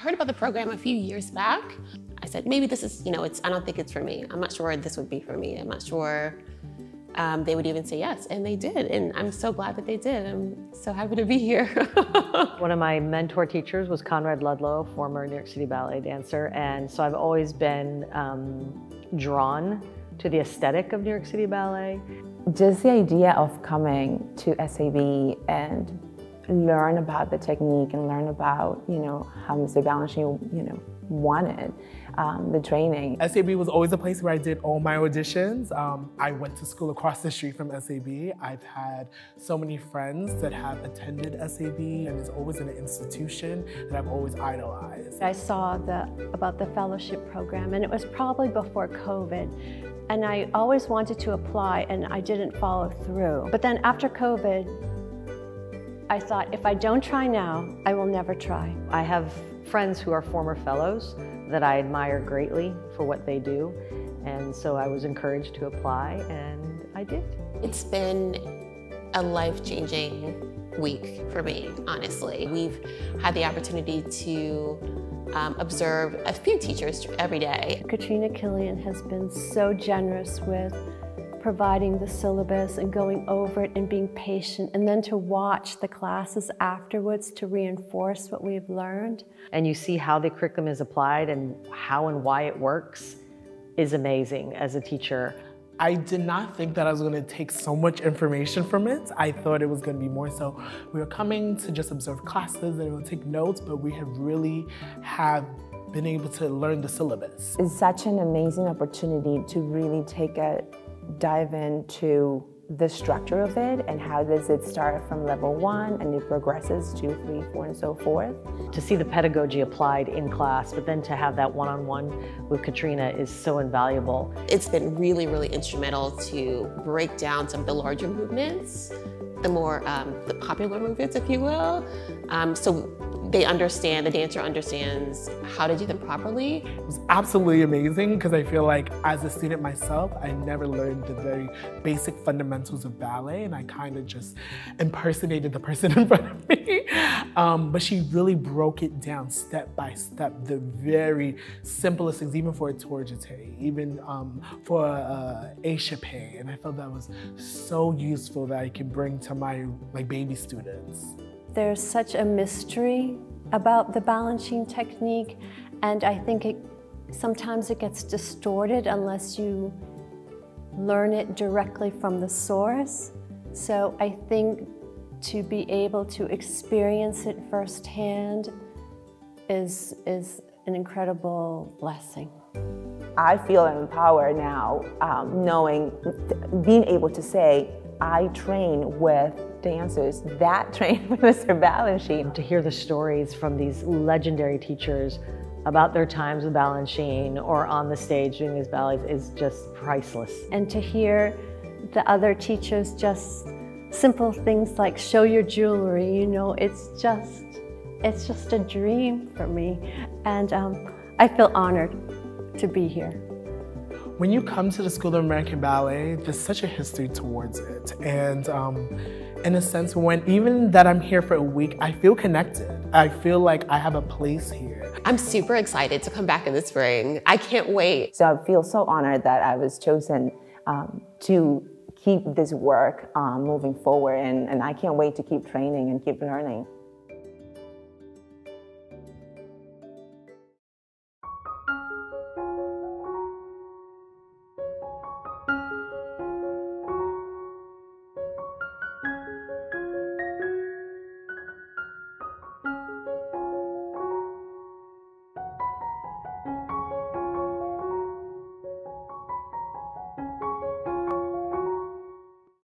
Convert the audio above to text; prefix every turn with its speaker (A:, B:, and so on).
A: heard about the program a few years back. I said, maybe this is, you know, it's, I don't think it's for me. I'm not sure this would be for me. I'm not sure um, they would even say yes, and they did. And I'm so glad that they did. I'm so happy to be here.
B: One of my mentor teachers was Conrad Ludlow, former New York City ballet dancer. And so I've always been um, drawn to the aesthetic of New York City Ballet.
C: Just the idea of coming to SAB and learn about the technique and learn about, you know, how Mr. Balanchine, you know, wanted um, the training.
D: SAB was always a place where I did all my auditions. Um, I went to school across the street from SAB. I've had so many friends that have attended SAB and it's always an institution that I've always idolized.
E: I saw the, about the fellowship program and it was probably before COVID. And I always wanted to apply and I didn't follow through. But then after COVID, I thought, if I don't try now, I will never try.
B: I have friends who are former fellows that I admire greatly for what they do. And so I was encouraged to apply and I did.
A: It's been a life-changing week for me, honestly. We've had the opportunity to um, observe a few teachers every day.
E: Katrina Killian has been so generous with providing the syllabus and going over it and being patient, and then to watch the classes afterwards to reinforce what we've learned.
B: And you see how the curriculum is applied and how and why it works is amazing as a teacher.
D: I did not think that I was going to take so much information from it. I thought it was going to be more so we were coming to just observe classes and we'll take notes, but we have really have been able to learn the syllabus.
C: It's such an amazing opportunity to really take a dive into the structure of it and how does it start from level one and it progresses to three, four, and so forth.
B: To see the pedagogy applied in class, but then to have that one-on-one -on -one with Katrina is so invaluable.
A: It's been really, really instrumental to break down some of the larger movements, the more um, the popular movements, if you will. Um, so they understand, the dancer understands how to do them properly.
D: It was absolutely amazing because I feel like as a student myself, I never learned the very basic fundamentals of ballet and I kind of just impersonated the person in front of me. Um, but she really broke it down step by step, the very simplest things, even for a tour jeté, even um, for uh, échappé. And I felt that was so useful that I can bring to my like baby students.
E: There's such a mystery about the Balanchine technique, and I think it sometimes it gets distorted unless you learn it directly from the source. So I think to be able to experience it firsthand is, is an incredible blessing.
C: I feel empowered now, um, knowing, being able to say, I train with dancers that trained with Mr. Balanchine.
B: To hear the stories from these legendary teachers about their times with Balanchine or on the stage doing these ballets is just priceless.
E: And to hear the other teachers just simple things like show your jewelry, you know, it's just, it's just a dream for me. And um, I feel honored to be here.
D: When you come to the School of American Ballet, there's such a history towards it. And um, in a sense, when even that I'm here for a week, I feel connected. I feel like I have a place here.
A: I'm super excited to come back in the spring. I can't wait.
C: So I feel so honored that I was chosen um, to keep this work um, moving forward and, and I can't wait to keep training and keep learning.